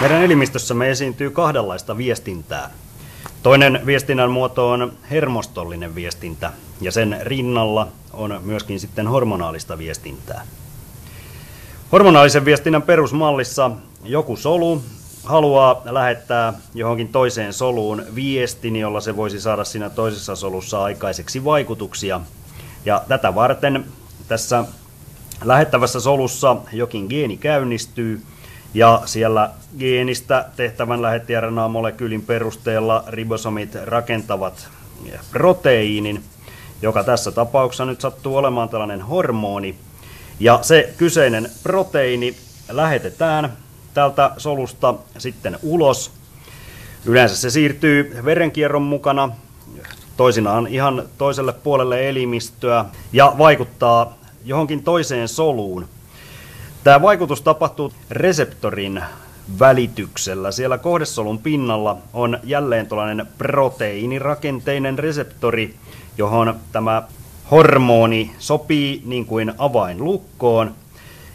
Meidän elimistössämme esiintyy kahdenlaista viestintää. Toinen viestinnän muoto on hermostollinen viestintä ja sen rinnalla on myöskin sitten hormonaalista viestintää. Hormonaalisen viestinnän perusmallissa joku solu haluaa lähettää johonkin toiseen soluun viestin, jolla se voisi saada siinä toisessa solussa aikaiseksi vaikutuksia. Ja tätä varten tässä lähettävässä solussa jokin geeni käynnistyy ja siellä geenistä tehtävän lähetti-RNA-molekyylin perusteella ribosomit rakentavat proteiinin, joka tässä tapauksessa nyt sattuu olemaan tällainen hormoni. Ja se kyseinen proteiini lähetetään tältä solusta sitten ulos. Yleensä se siirtyy verenkierron mukana, toisinaan ihan toiselle puolelle elimistöä ja vaikuttaa johonkin toiseen soluun. Tämä vaikutus tapahtuu reseptorin välityksellä. Siellä kohdesolun pinnalla on jälleen tällainen proteiinirakenteinen reseptori, johon tämä hormoni sopii niin kuin avainlukkoon.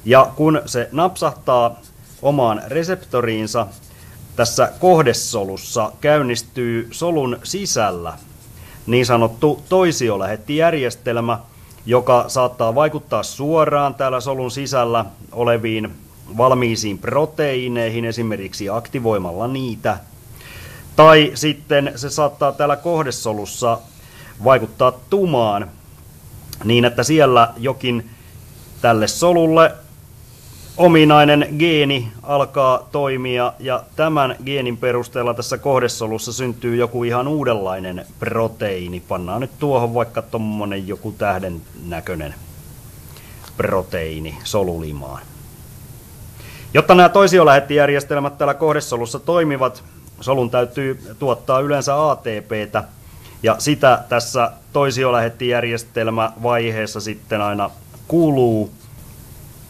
Ja kun se napsahtaa omaan reseptoriinsa, tässä kohdesolussa käynnistyy solun sisällä niin sanottu toisiolähettijärjestelmä, joka saattaa vaikuttaa suoraan täällä solun sisällä oleviin valmiisiin proteiineihin, esimerkiksi aktivoimalla niitä. Tai sitten se saattaa täällä kohdesolussa vaikuttaa tumaan niin, että siellä jokin tälle solulle ominainen geeni alkaa toimia ja tämän geenin perusteella tässä kohdesolussa syntyy joku ihan uudenlainen proteiini. Pannaan nyt tuohon vaikka tuommoinen joku tähden näköinen proteiini solulimaan. Jotta nämä toisiolähettijärjestelmät täällä kohdesolussa toimivat, solun täytyy tuottaa yleensä ATPtä, ja sitä tässä toisiolähettijärjestelmä vaiheessa sitten aina kuluu.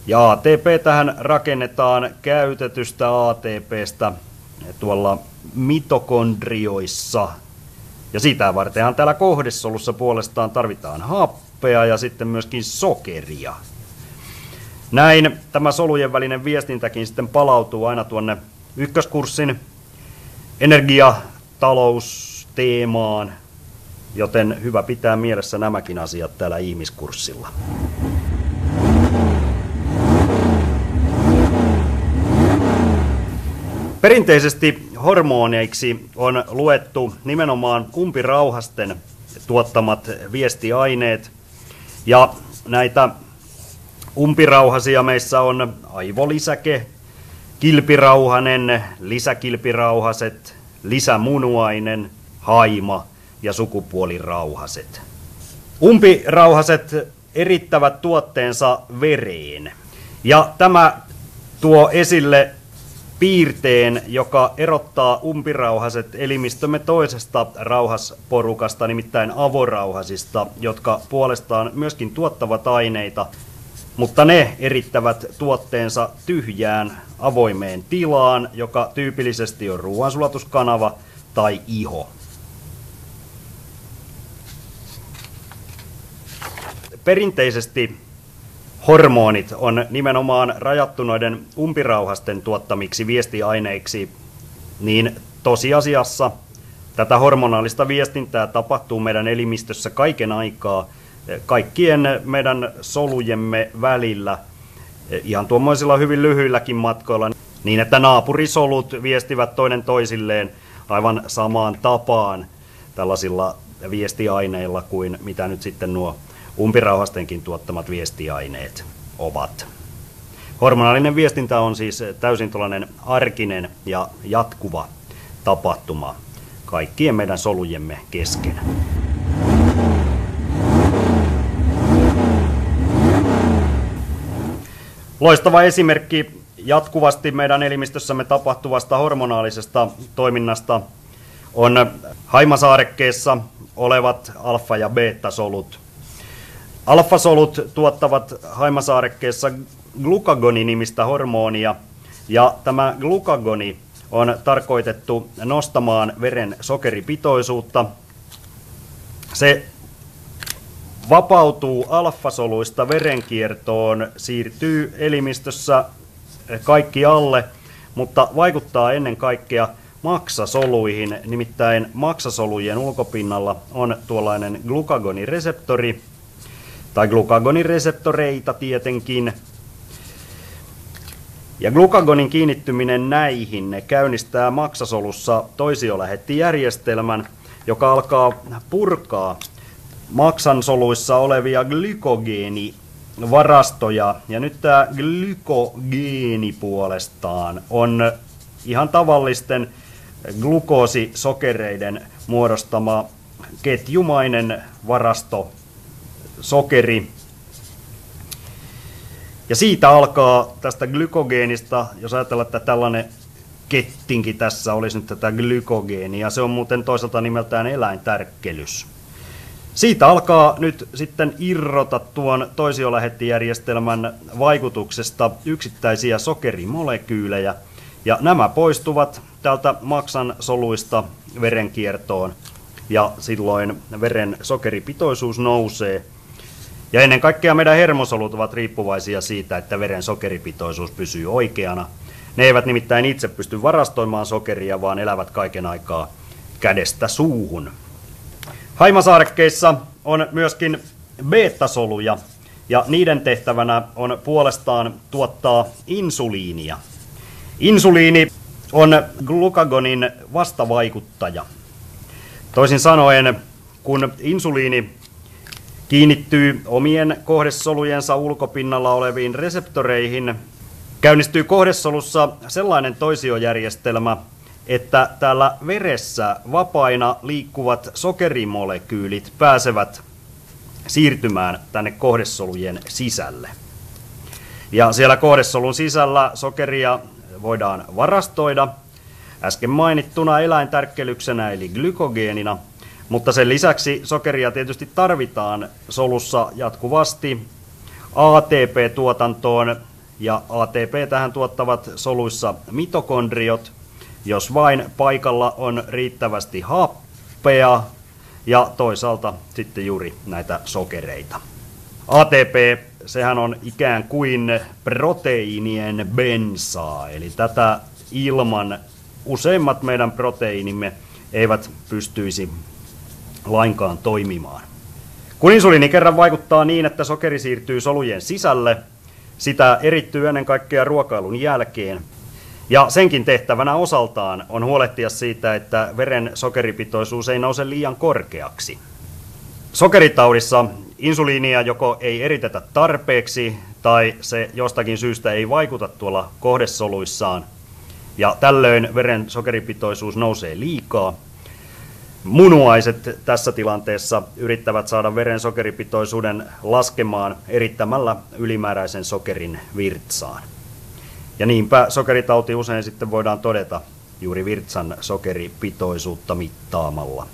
Ja ATP tähän rakennetaan käytetystä ATPstä tuolla mitokondrioissa. Ja sitä vartenhan täällä kohdesolussa puolestaan tarvitaan happea ja sitten myöskin sokeria. Näin tämä solujen välinen viestintäkin sitten palautuu aina tuonne ykköskurssin energiatalousteemaan, joten hyvä pitää mielessä nämäkin asiat täällä ihmiskurssilla. Perinteisesti hormoneiksi on luettu nimenomaan umpirauhasten tuottamat viestiaineet. Ja näitä umpirauhasia meissä on aivolisäke, kilpirauhanen, lisäkilpirauhaset, lisämunuainen, haima ja sukupuolirauhaset. Umpirauhaset erittävät tuotteensa vereen. Ja tämä tuo esille piirteen, joka erottaa umpirauhaset elimistömme toisesta rauhasporukasta, nimittäin avorauhasista, jotka puolestaan myöskin tuottavat aineita, mutta ne erittävät tuotteensa tyhjään avoimeen tilaan, joka tyypillisesti on ruoansulatuskanava tai iho. Perinteisesti hormonit on nimenomaan rajattu noiden umpirauhasten tuottamiksi viestiaineiksi, niin tosiasiassa tätä hormonaalista viestintää tapahtuu meidän elimistössä kaiken aikaa kaikkien meidän solujemme välillä ihan tuommoisilla hyvin lyhyilläkin matkoilla niin, että naapurisolut viestivät toinen toisilleen aivan samaan tapaan tällaisilla viestiaineilla kuin mitä nyt sitten nuo umpirauhastenkin tuottamat viestiaineet ovat. Hormonaalinen viestintä on siis täysin tällainen arkinen ja jatkuva tapahtuma kaikkien meidän solujemme kesken. Loistava esimerkki jatkuvasti meidän elimistössämme tapahtuvasta hormonaalisesta toiminnasta on haimasaarekkeessa olevat alfa- ja beta-solut. Alfasolut tuottavat haimasaarekkeessa glukagoni-nimistä hormonia, ja tämä glukagoni on tarkoitettu nostamaan veren sokeripitoisuutta. Se vapautuu alfasoluista verenkiertoon, siirtyy elimistössä kaikki alle, mutta vaikuttaa ennen kaikkea maksasoluihin, nimittäin maksasolujen ulkopinnalla on tuollainen glukagonireseptori, tai glukagonireseptoreita tietenkin. Ja glukagonin kiinnittyminen näihin käynnistää maksasolussa toisiolähettijärjestelmän, joka alkaa purkaa maksansoluissa olevia glykogeenivarastoja. Ja nyt tämä glykogeeni puolestaan on ihan tavallisten glukoosisokereiden muodostama ketjumainen varasto sokeri. Ja siitä alkaa tästä glykogeenista, jos ajatellaan, että tällainen kettinki tässä olisi nyt tätä glykogeenia, se on muuten toisaalta nimeltään eläintärkkelys. Siitä alkaa nyt sitten irrota tuon toisiolähettijärjestelmän vaikutuksesta yksittäisiä sokerimolekyylejä, ja nämä poistuvat täältä maksan soluista verenkiertoon, ja silloin veren sokeripitoisuus nousee. Ja ennen kaikkea meidän hermosolut ovat riippuvaisia siitä, että veren sokeripitoisuus pysyy oikeana. Ne eivät nimittäin itse pysty varastoimaan sokeria, vaan elävät kaiken aikaa kädestä suuhun. Haimasaarekkeissa on myöskin beta-soluja, ja niiden tehtävänä on puolestaan tuottaa insuliinia. Insuliini on glukagonin vastavaikuttaja. Toisin sanoen, kun insuliini kiinnittyy omien kohdesolujensa ulkopinnalla oleviin reseptoreihin, käynnistyy kohdesolussa sellainen toisiojärjestelmä, että täällä veressä vapaina liikkuvat sokerimolekyylit pääsevät siirtymään tänne kohdesolujen sisälle. Ja siellä kohdesolun sisällä sokeria voidaan varastoida äsken mainittuna eläintärkkelyksenä eli glykogeenina, mutta sen lisäksi sokeria tietysti tarvitaan solussa jatkuvasti ATP-tuotantoon ja ATP tähän tuottavat soluissa mitokondriot, jos vain paikalla on riittävästi happea ja toisaalta sitten juuri näitä sokereita. ATP, sehän on ikään kuin proteiinien bensaa, eli tätä ilman useimmat meidän proteiinimme eivät pystyisi lainkaan toimimaan. Kun insuliini kerran vaikuttaa niin, että sokeri siirtyy solujen sisälle, sitä erittyy ennen kaikkea ruokailun jälkeen. Ja senkin tehtävänä osaltaan on huolehtia siitä, että veren sokeripitoisuus ei nouse liian korkeaksi. Sokeritaudissa insuliinia joko ei eritetä tarpeeksi tai se jostakin syystä ei vaikuta tuolla kohdesoluissaan. Ja tällöin veren sokeripitoisuus nousee liikaa. Munuaiset tässä tilanteessa yrittävät saada veren sokeripitoisuuden laskemaan erittämällä ylimääräisen sokerin virtsaan. Ja niinpä sokeritauti usein sitten voidaan todeta juuri virtsan sokeripitoisuutta mittaamalla.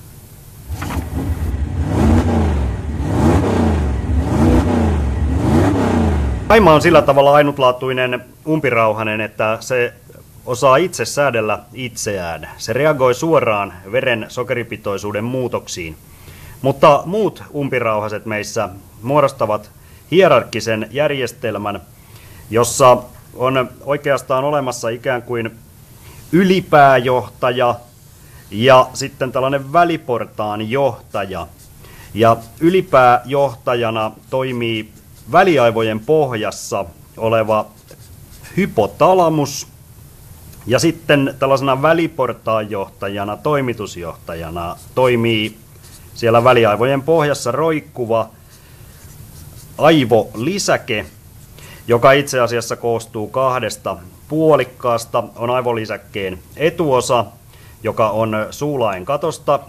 Kaima on sillä tavalla ainutlaatuinen umpirauhanen, että se osaa itse säädellä itseään. Se reagoi suoraan veren sokeripitoisuuden muutoksiin. Mutta muut umpirauhaset meissä muodostavat hierarkkisen järjestelmän, jossa on oikeastaan olemassa ikään kuin ylipääjohtaja ja sitten tällainen väliportaan johtaja. Ja ylipääjohtajana toimii väliaivojen pohjassa oleva hypotalamus, ja sitten tällaisena väliportaan johtajana, toimitusjohtajana toimii siellä väliaivojen pohjassa roikkuva aivolisäke, joka itse asiassa koostuu kahdesta puolikkaasta. On aivolisäkkeen etuosa, joka on suulaen katosta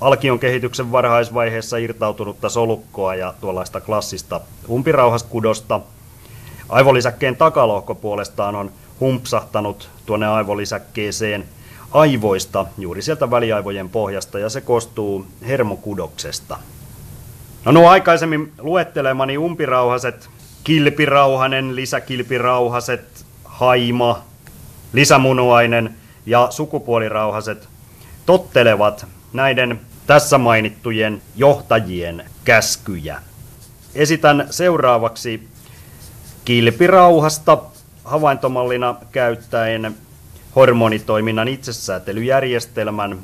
alkion kehityksen varhaisvaiheessa irtautunutta solukkoa ja tuollaista klassista umpirauhaskudosta. Aivolisäkkeen takalohko puolestaan on humpsahtanut tuonne aivolisäkkeeseen aivoista, juuri sieltä väliaivojen pohjasta, ja se koostuu hermokudoksesta. No nuo aikaisemmin luettelemani umpirauhaset, kilpirauhanen, lisäkilpirauhaset, haima, lisämunuainen ja sukupuolirauhaset tottelevat näiden tässä mainittujen johtajien käskyjä. Esitän seuraavaksi kilpirauhasta havaintomallina käyttäen hormonitoiminnan itsesäätelyjärjestelmän.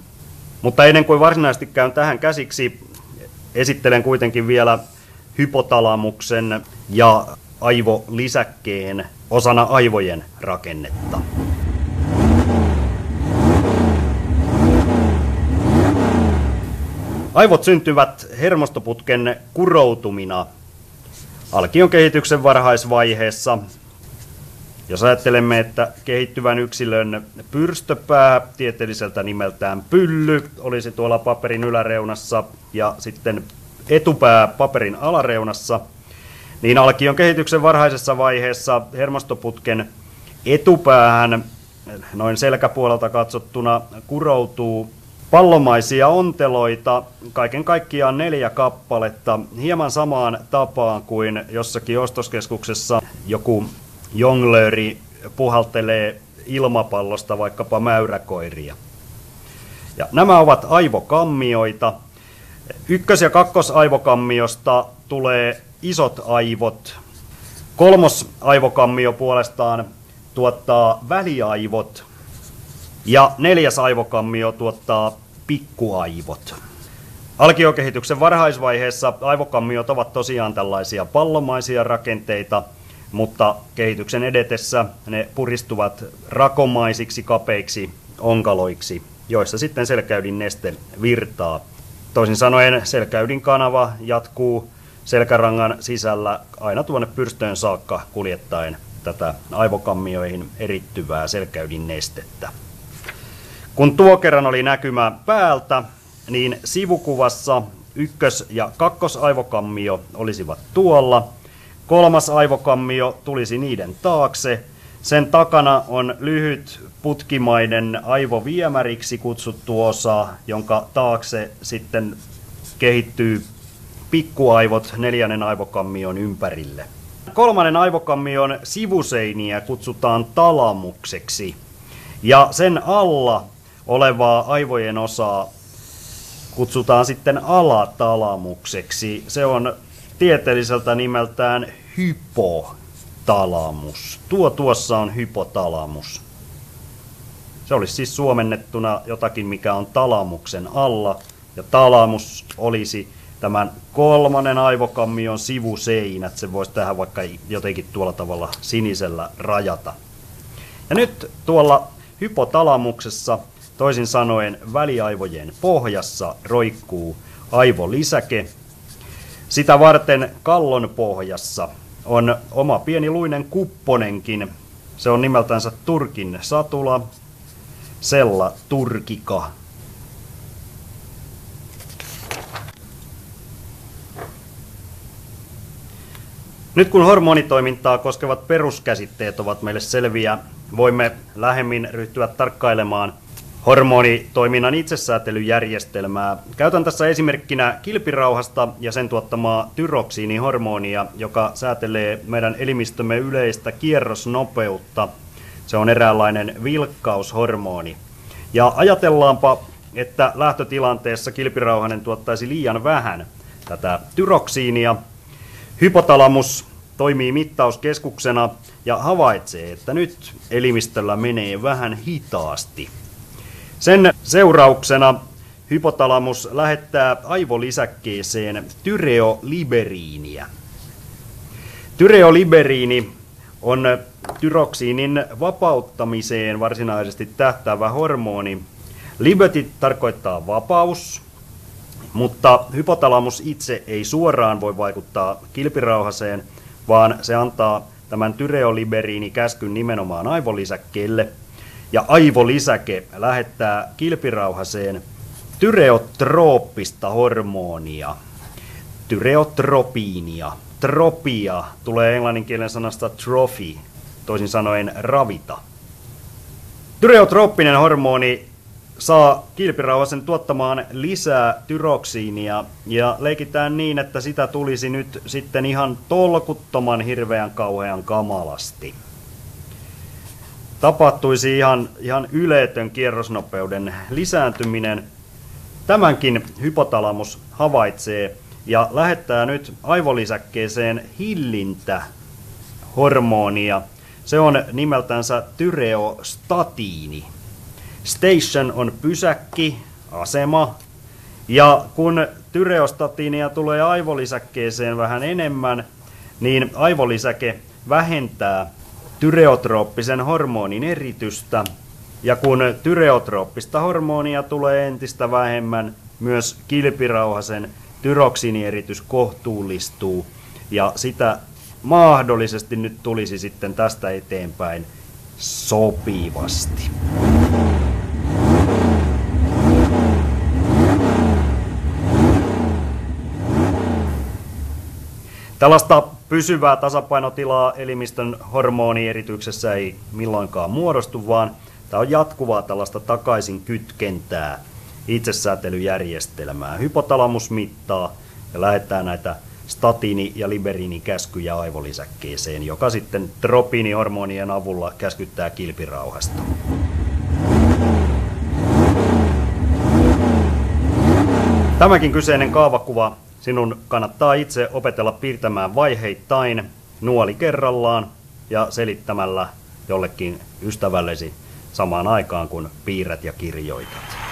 Mutta ennen kuin varsinaisesti käyn tähän käsiksi, esittelen kuitenkin vielä hypotalamuksen ja aivolisäkkeen osana aivojen rakennetta. Aivot syntyvät hermostoputken kuroutumina alkion kehityksen varhaisvaiheessa. Jos ajattelemme, että kehittyvän yksilön pyrstöpää tieteelliseltä nimeltään pylly olisi tuolla paperin yläreunassa ja sitten etupää paperin alareunassa, niin alkion kehityksen varhaisessa vaiheessa hermostoputken etupäähän noin selkäpuolelta katsottuna kuroutuu pallomaisia onteloita, kaiken kaikkiaan neljä kappaletta, hieman samaan tapaan kuin jossakin ostoskeskuksessa joku jonglööri puhaltelee ilmapallosta vaikkapa mäyräkoiria. Ja nämä ovat aivokammioita. Ykkös- ja kakkosaivokkammiosta tulee isot aivot. Kolmos aivokammio puolestaan tuottaa väliaivot, ja neljäs aivokammio tuottaa pikkuaivot. Alkiokehityksen varhaisvaiheessa aivokammiot ovat tosiaan tällaisia pallomaisia rakenteita, mutta kehityksen edetessä ne puristuvat rakomaisiksi kapeiksi onkaloiksi, joissa sitten selkäydin neste virtaa. Toisin sanoen selkäydin kanava jatkuu selkärangan sisällä aina tuonne pyrstöön saakka kuljettaen tätä aivokammioihin erittyvää selkäydin nestettä. Kun tuo kerran oli näkymä päältä, niin sivukuvassa ykkös- ja kakkosaivokammio olisivat tuolla. Kolmas aivokammio tulisi niiden taakse. Sen takana on lyhyt putkimainen aivoviemäriksi kutsuttu osa, jonka taakse sitten kehittyy pikkuaivot neljännen aivokammion ympärille. Kolmannen aivokammion sivuseiniä kutsutaan talamukseksi. Ja sen alla olevaa aivojen osaa kutsutaan sitten alatalamukseksi. Se on tieteelliseltä nimeltään hypotalamus. Tuo tuossa on hypotalamus. Se olisi siis suomennettuna jotakin, mikä on talamuksen alla. Ja talamus olisi tämän kolmannen aivokammion sivuseinät. Se voisi tähän vaikka jotenkin tuolla tavalla sinisellä rajata. Ja nyt tuolla hypotalamuksessa Toisin sanoen väliaivojen pohjassa roikkuu aivolisäke. Sitä varten kallon pohjassa on oma pieni luinen kupponenkin. Se on nimeltänsä Turkin satula, Sella turkika. Nyt kun hormonitoimintaa koskevat peruskäsitteet ovat meille selviä, voimme lähemmin ryhtyä tarkkailemaan – hormonitoiminnan itsesäätelyjärjestelmää. Käytän tässä esimerkkinä kilpirauhasta ja sen tuottamaa tyroksiinihormonia, joka säätelee meidän elimistömme yleistä kierrosnopeutta. Se on eräänlainen vilkkaushormoni. Ja ajatellaanpa, että lähtötilanteessa kilpirauhanen tuottaisi liian vähän tätä tyroksiinia. Hypotalamus toimii mittauskeskuksena ja havaitsee, että nyt elimistöllä menee vähän hitaasti. Sen seurauksena hypotalamus lähettää aivolisäkkeeseen tyreoliberiiniä. Tyreoliberiini on tyroksiinin vapauttamiseen varsinaisesti tähtäävä hormoni. Liberty tarkoittaa vapaus, mutta hypotalamus itse ei suoraan voi vaikuttaa kilpirauhaseen, vaan se antaa tämän tyreoliberiini käskyn nimenomaan aivolisäkkeelle – ja aivolisäke lähettää kilpirauhaseen tyreotrooppista hormonia, tyreotropiinia. Tropia tulee englanninkielen sanasta trophy, toisin sanoen ravita. Tyreotrooppinen hormoni saa kilpirauhasen tuottamaan lisää tyroksiinia ja leikitään niin, että sitä tulisi nyt sitten ihan tolkuttoman hirveän kauhean kamalasti tapahtuisi ihan, ihan yleetön kierrosnopeuden lisääntyminen. Tämänkin hypotalamus havaitsee ja lähettää nyt aivolisäkkeeseen hillintä hormonia. Se on nimeltänsä tyreostatiini. Station on pysäkki, asema, ja kun tyreostatiinia tulee aivolisäkkeeseen vähän enemmän, niin aivolisäke vähentää tyreotrooppisen hormonin eritystä. Ja kun tyreotrooppista hormonia tulee entistä vähemmän, myös kilpirauhasen tyroksinieritys kohtuullistuu ja sitä mahdollisesti nyt tulisi sitten tästä eteenpäin sopivasti. Tällaista pysyvää tasapainotilaa elimistön hormonierityksessä ei milloinkaan muodostu, vaan tämä on jatkuvaa tällaista takaisin kytkentää itsesäätelyjärjestelmää. Hypotalamus mittaa ja lähettää näitä statiini- ja liberiinikäskyjä aivolisäkkeeseen, joka sitten tropiinihormonien avulla käskyttää kilpirauhasta. Tämäkin kyseinen kaavakuva sinun kannattaa itse opetella piirtämään vaiheittain, nuoli kerrallaan ja selittämällä jollekin ystävällesi samaan aikaan, kun piirrät ja kirjoitat.